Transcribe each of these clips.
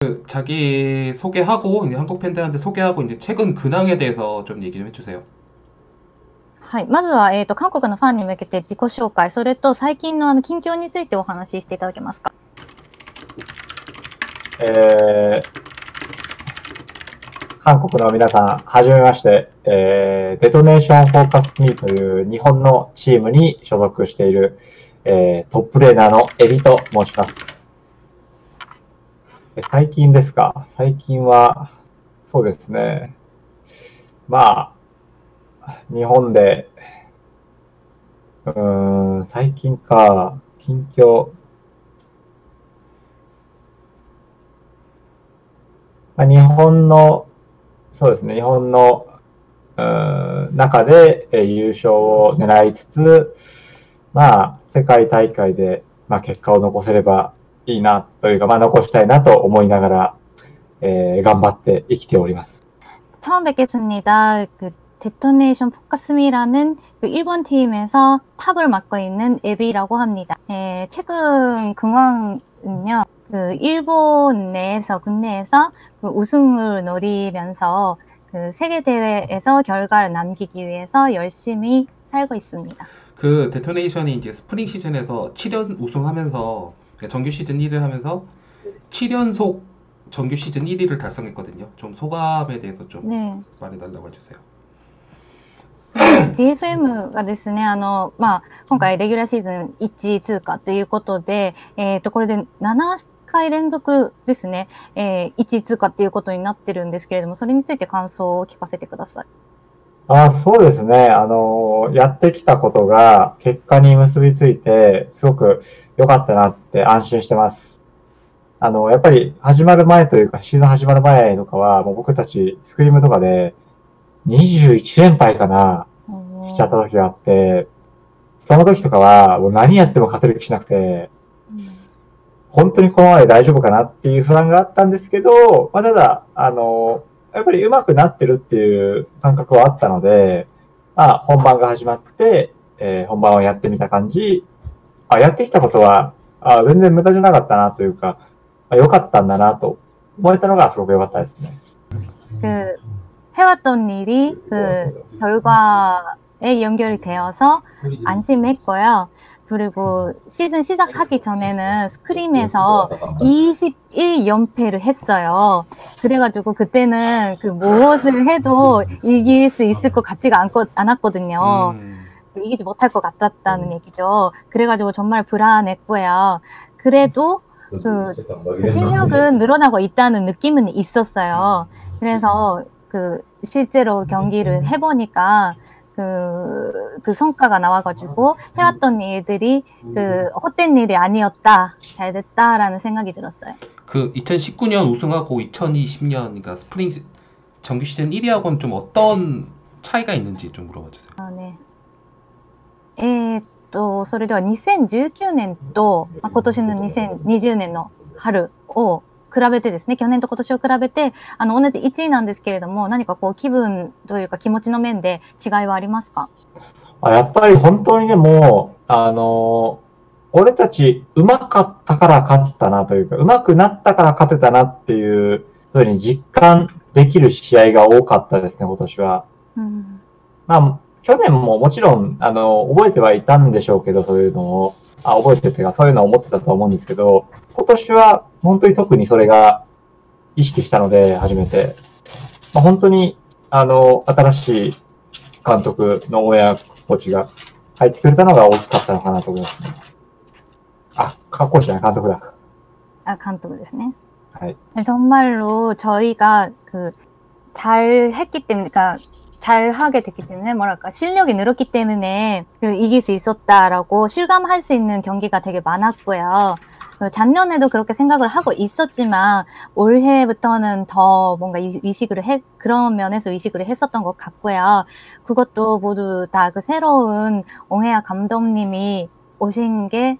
그 자기 소개하고 이제 한국 팬들한테 소개하고 이제 최근 근황에 대해서 좀 얘기 좀 해주세요. はい。まずは、えっ、と、韓国のファンに向けて自己紹介、それと最近のあの、近況についてお話ししていただけますかえー、韓国の皆さん、はじめまして、えー、デトネーションフォーカスミーという日本のチームに所属している、えー、トップレーナーのエビと申します。 最近ですか？最近は、そうですね。まあ、日本で、うーん、最近か、近況、まあ、日本の、そうですね、日本の、うん中で、えー優勝を狙いつつ、まあ、世界大会で、まあ、結果を残せれば いいなというか、まあ、残したいなと思いながら、えー頑張って生きております。 처음 뵙겠습니다. 그 데토네이션 포커스미라는 그 일본 팀에서 탑을 맡고 있는 에비라고 합니다. 예, 최근 근황은요. 그 일본 내에서 국내에서 그 우승을 노리면서 그 세계 대회에서 결과를 남기기 위해서 열심히 살고 있습니다. 그 데토네이션이 이제 스프링 시즌에서 7연 우승하면서 그러니까 정규 시즌 1위를 하면서 7연속 정규 시즌 1위를 달성했거든요. 좀 소감에 대해서 좀 네. 말해달라고 해주세요. DFM がですね、あの、まあ、今回レギュラーシーズン1位通過ということで、えっ、と、これで7回連続ですね、えー、1位通過っていうことになってるんですけれども、それについて感想を聞かせてください。 あそうですね。あの、やってきたことが結果に結びついて、すごく良かったなって安心してます。あの、やっぱり始まる前というか、シーズン始まる前とかは、もう僕たちスクリームとかで21連敗かな、しちゃった時があって、その時とかは、もう何やっても勝てる気しなくて、本当にこのままで大丈夫かなっていう不安があったんですけど、まあ、ただ、あの、やっぱり上手くなってるっていう感覚はあったので、まあ、本番が始まって、えー本番をやってみた感じ、あ、やってきたことは、あ全然無駄じゃなかったなというか、あ良かったんだなと思えたのがすごく良かったですね。 그, 해왔던 일이 그 결과에 연결이 되어서 안심했고요. 그리고 시즌 시작하기 전에는 스크림에서 21연패를 했어요. 그래가지고 그때는 그 무엇을 해도 이길 수 있을 것 같지가 않고, 않았거든요. 음, 이기지 못할 것 같았다는 얘기죠. 그래가지고 정말 불안했고요. 그래도 그, 그 실력은 늘어나고 있다는 느낌은 있었어요. 그래서 그 실제로 경기를 해보니까 그, 그 성과가 나와가지고 해왔던 일들이 그 헛된 일이 아니었다. 잘 됐다라는 생각이 들었어요. 그 2019년 우승하고 2020년 그러니까 스프링 시- 정규 시즌 1위하고는 좀 어떤 차이가 있는지 좀 물어봐 주세요. あのね、えーっと、それでは2019年と、まあ、今年の2020年の春を 比べてですね、去年と今年を比べて、あの、同じ1位なんですけれども、何かこう気分というか気持ちの面で違いはありますか？あやっぱり本当にでも、あの、俺たち上手かったから勝ったなというか、上手くなったから勝てたなっていうふうに実感できる試合が多かったですね、今年は。うん。まあ、去年ももちろん、あの、覚えてはいたんでしょうけど、そういうのを、あ、覚えてるっていうか、そういうのを思ってたとは思うんですけど、今年は本当に特にそれが意識したので、初めて。まあ、本当に、あの、新しい監督の親コーチが入ってくれたのが大きかったのかなと思いますね。あ、コーチじゃない、監督だ。 아, 감독ですね. 네. 정말로 저희가 그, 잘 했기 때문에, 그러니까 잘 하게 됐기 때문에, 뭐랄까, 실력이 늘었기 때문에 그 이길 수 있었다라고 실감할 수 있는 경기가 되게 많았고요. 그 작년에도 그렇게 생각을 하고 있었지만, 올해부터는 더 뭔가 이- 의식을 해, 그런 면에서 의식을 했었던 것 같고요. 그것도 모두 다 그 새로운 옹해야 감독님이 오신 게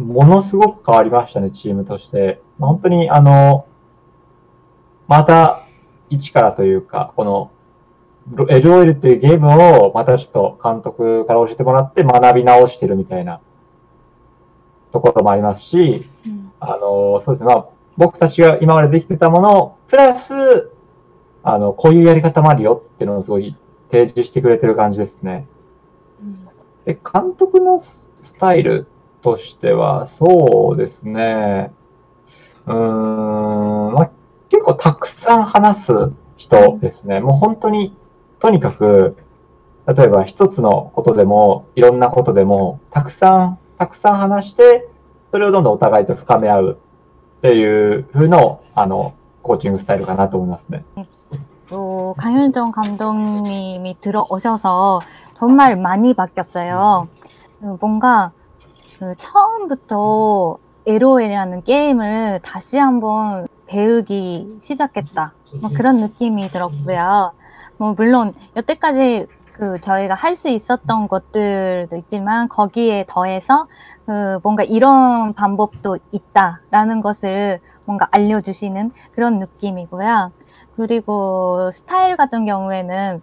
ものすごく変わりましたね、チームとして。まあ本当に、あの、また一からというか、この、LOL っていうゲームをまたちょっと監督から教えてもらって学び直してるみたいなところもありますし、うんあの、そうですね、まあ、僕たちが今までできてたもの、プラス、あの、こういうやり方もあるよっていうのをすごい提示してくれてる感じですね。で、監督のススタイルとしては、そうですね。うーん、まあ、結構たくさん話す人ですね。もう本当に、とにかく、例えば一つのことでも、いろんなことでも、たくさん、たくさん話して、それをどんどんお互いと深め合うっていう風の、あの、コーチングスタイルかなと思いますね。 또 강윤정 감독님이 들어오셔서 정말 많이 바뀌었어요. 그 뭔가 그 처음부터 LOL이라는 게임을 다시 한번 배우기 시작했다. 뭐 그런 느낌이 들었고요. 뭐 물론 여태까지 그 저희가 할 수 있었던 것들도 있지만 거기에 더해서 그 뭔가 이런 방법도 있다라는 것을 뭔가 알려주시는 그런 느낌이고요. 그리고 스타일 같은 경우에는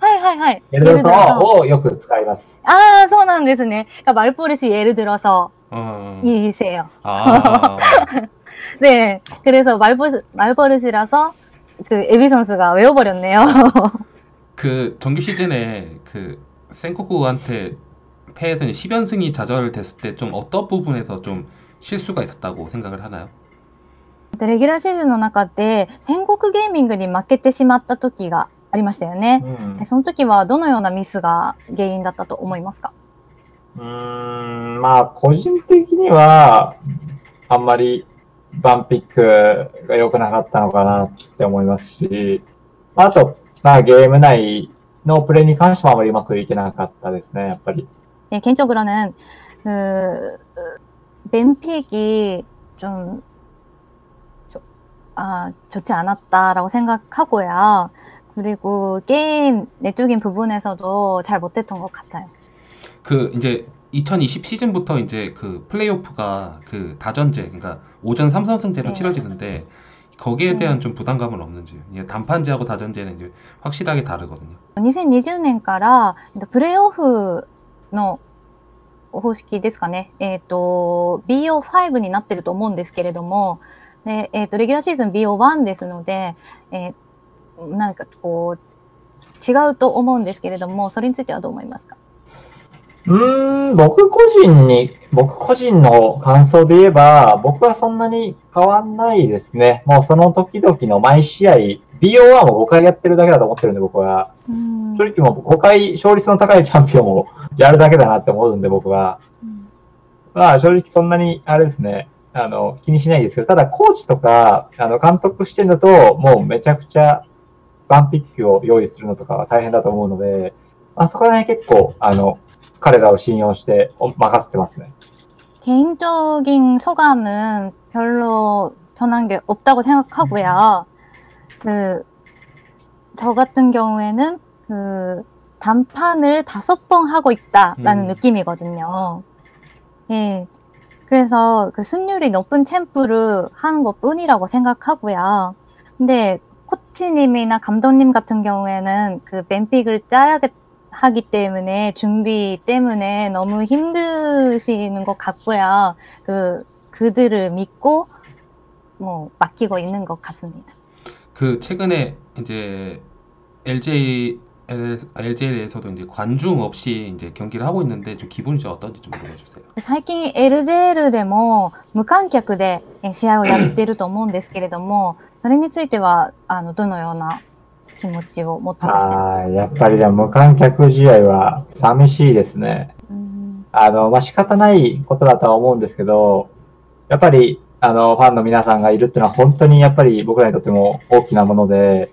하이하이하이 イエルドローソをよく使います。 아, そうなんですね. 그러니까 말버릇이 예를 들어서 어, 이세요. 아, 네. 그래서 말버릇, 말버릇이라서 그 에비 선수가 외워버렸네요. 그 정규 시즌에 그 센코쿠한테 패해서 10연승이 좌절됐을 때 좀 어떤 부분에서 좀 실수가 있었다고 생각을 하나요? レギュラーシーズンの中で戦国ゲーミングに負けてしまった時が ありましたよね。うんその時はどのようなミスが原因だったと思いますかうーん、まあ、個人的には、あんまりバンピックが良くなかったのかなって思いますし、まああと、まあ、ゲーム内のプレイに関してもあまりうまくいけなかったですね、やっぱり。 네, 개인적으로는 그 뱀픽이 좀 조- 아, 좋지 않았다라고 생각하고요. 그리고 게임 내적인 부분에서도 잘 못했던 것 같아요. 그 이제 2020 시즌부터 이제 그 플레이오프가 그 다전제 그러니까 오전 3선승제로 네. 치러지는데 거기에 대한 음. 좀 부담감은 없는지 이게 단판제하고 다전제는 이제 확실하게 다르거든요. 2020年からえっとプレイオフの方式ですかね。えっ、と、BO5 になってると思うんですけれども、で、えっ、と、レギュラーシーズン BO1 ですので、えー なんかこう、違うと思うんですけれども、それについてはどう思いますか？うーん、僕個人に、僕個人の感想で言えば、僕はそんなに変わんないですね。もうその時々の毎試合、BO1 を5回やってるだけだと思ってるんで、僕は。うん正直もう5回勝率の高いチャンピオンを やるだけだなって思うんで、僕は。まあ正直そんなに、あれですね、あの、気にしないですけど、ただコーチとか、あの、監督してるのと、もうめちゃくちゃ ワンピックを用意するのとかは大変だと思うので、まあそこら辺結構、あの、彼らを信用してお任せてますね。 개인적인 소감은 별로 변한 게 없다고 생각하고요. 그, 저 같은 경우에는 그, 단판을 다섯 번 하고 있다라는 음. 느낌이거든요. 예. 그래서 그 승률이 높은 챔프를 하는 것 뿐이라고 생각하고요. 근데 코치님이나 감독님 같은 경우에는 그 맨픽을 짜야겠, 하기 때문에 준비 때문에 너무 힘드시는 것 같고요. 그 그들을 믿고 뭐 맡기고 있는 것 같습니다. 그 최근에 이제 LG 에서 L- LGL에서도 이제 관중 없이 이제 경기를 하고 있는데 좀 기분이 좀 어떤지 좀 물어주세요. 最近 LJL でも無観客でえ試合をやってると思うんですけれども、それについては、あの、どのような気持ちを持ってらっしゃるああ、やっぱりでも無観客試合は寂しいですね。うんあの、まあ、仕方ないことだとは思うんですけど、やっぱり、あの、ファンの皆さんがいるっていうのは本当にやっぱり僕らにとっても大きなもので、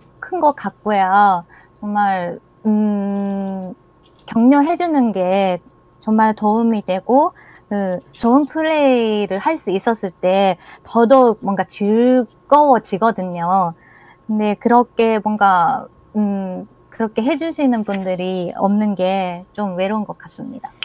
큰 것 같고요. 정말, 음, 격려해주는 게 정말 도움이 되고, 그, 좋은 플레이를 할 수 있었을 때 더더욱 뭔가 즐거워지거든요. 근데 그렇게 뭔가, 음, 그렇게 해주시는 분들이 없는 게 좀 외로운 것 같습니다.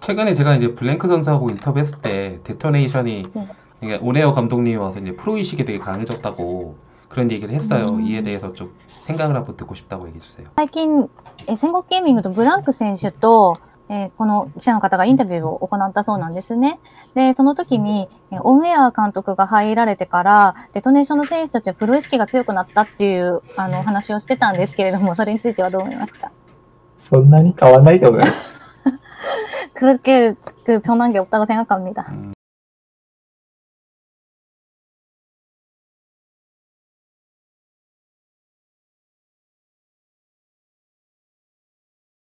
최근에 제가 이제 블랭크 선수하고 인터뷰했을 때 데토네이션이 네. 그러니까 오네어 감독님이 와서 이제 프로의식이 되게 강해졌다고 그런 얘기를 했어요. 음. 이에 대해서 좀 생각을 한번 듣고 싶다고 얘기해 주세요. 最近、え戦国ゲーミングとブランク選手と、えーこの記者の方がインタビューを行ったそうなんですね。で、その時に、えーオンエア監督が入られてから、デトネーションの選手たちはプロ意識が強くなったっていう、あの、お話をしてたんですけれども、それについてはどう思いますかそんなに変わんないと思います。 그렇게 그 변한 게 없다고 생각합니다. 음,